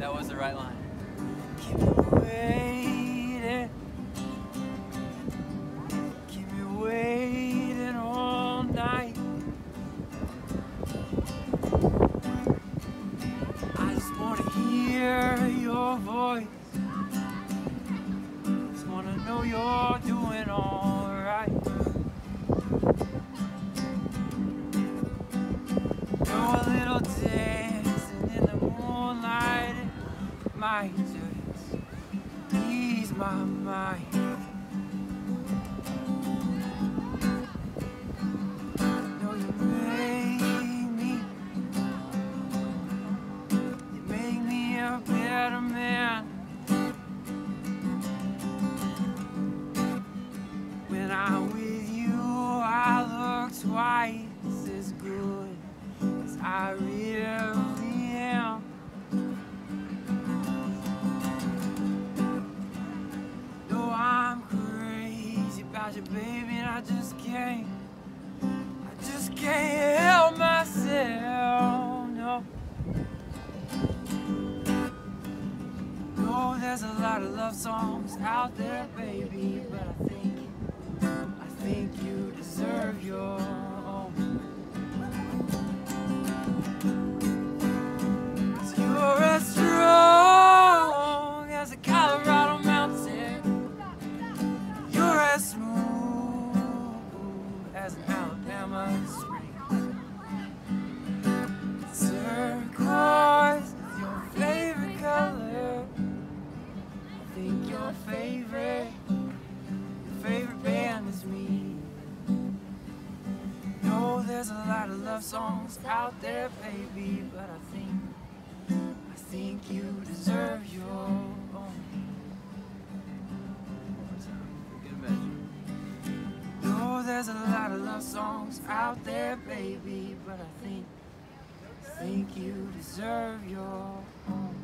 That was the right line. Might just ease my mind. No, you make me. You make me a better man. When I'm with you, I look twice as good as I really you, baby, and I just can't. I just can't help myself. No. No, there's a lot of love songs out there, baby, but I think, I think you deserve your there's a lot of love songs out there, baby, but I think, I think you deserve There's a lot of love songs out there, baby, but I think, think you deserve your own.